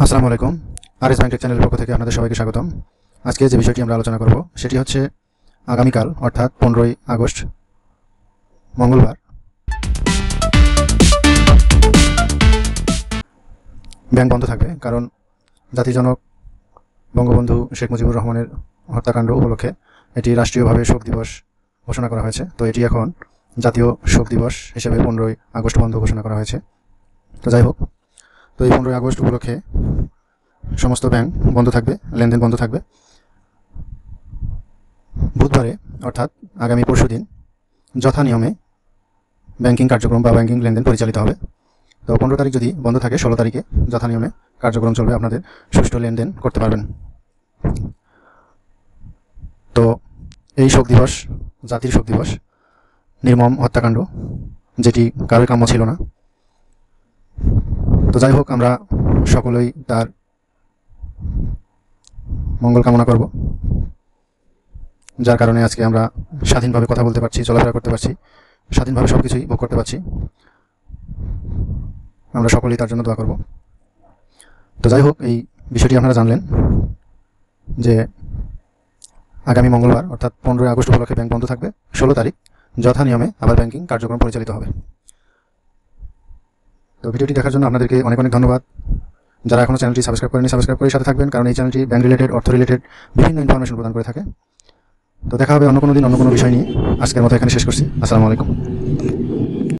আসসালামু আলাইকুম। আর ব্যাংকের চ্যানেলের পক্ষ থেকে আপনাদের সবাইকে স্বাগতম। আজকে যে বিষয়টি আমরা আলোচনা করব, সেটি হচ্ছে আগামীকাল, অর্থাৎ পনেরোই আগস্ট, মঙ্গলবার। ব্যাংক বন্ধ থাকবে, কারণ জাতিজনক বঙ্গবন্ধু শেখ মুজিবুর রহমানের হত্যাকাণ্ড উপলক্ষে এটি রাষ্ট্রীয়ভাবে শোক দিবস ঘোষণা করা হয়েছে। তো এটি এখন জাতীয় শোক দিবস হিসেবে পনেরোই আগস্ট বন্ধ ঘোষণা করা হয়েছে। তো যাই হোক, তো এই পনেরোই আগস্ট উপলক্ষে সমস্ত ব্যাংক বন্ধ থাকবে, লেনদেন বন্ধ থাকবে। বুধবারে, অর্থাৎ আগামী পরশু দিন, যথা নিয়মে ব্যাংকিং কার্যক্রম বা ব্যাংকিং লেনদেন পরিচালিত হবে। তো পনেরো তারিখ যদি বন্ধ থাকে, ষোলো তারিখে যথা নিয়মে কার্যক্রম চলবে, আপনাদের সুষ্ঠু লেনদেন করতে পারবেন। তো এই শোক দিবস, জাতির শোক দিবস, নির্মম হত্যাকাণ্ড, যেটি কারোর কাম্য ছিল না। তো যাই হোক, আমরা সকলেই তার মঙ্গল কামনা করব। যার কারণে আজকে আমরা স্বাধীনভাবে কথা বলতে পারছি, চলাফেরা করতে পারছি, স্বাধীনভাবে সব কিছুই ভোগ করতে পারছি। আমরা সকলেই তার জন্য দোয়া করব। তো যাই হোক, এই বিষয়টি আপনারা জানলেন যে আগামী মঙ্গলবার, অর্থাৎ পনেরোই আগস্ট উপলক্ষে ব্যাংক বন্ধ থাকবে, ষোলো তারিখ যথা নিয়মে আবার ব্যাংকিং কার্যক্রম পরিচালিত হবে। তো ভিডিওটি দেখার জন্য আপনাদেরকে অনেক অনেক ধন্যবাদ। যারা এখনও চ্যানেলটি সাবস্ক্রাইব করেনি সাবস্ক্রাইব করে সাথে থাকবেন, কারণ এই চ্যানেলটি ব্যাংক রিলেটেড অর্থ রিলেটেড বিভিন্ন ইনফরমেশন প্রদান করে থাকে। তো দেখা হবে অন্য কোনো দিন, অন্য কোনো বিষয় নিয়ে। আজকের মতো এখানে শেষ করছি। আসসালামু আলাইকুম।